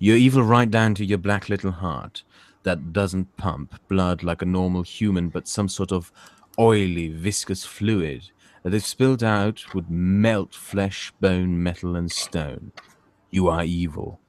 You're evil right down to your black little heart that doesn't pump blood like a normal human, but some sort of oily, viscous fluid that, if spilled out, would melt flesh, bone, metal, and stone. You are evil.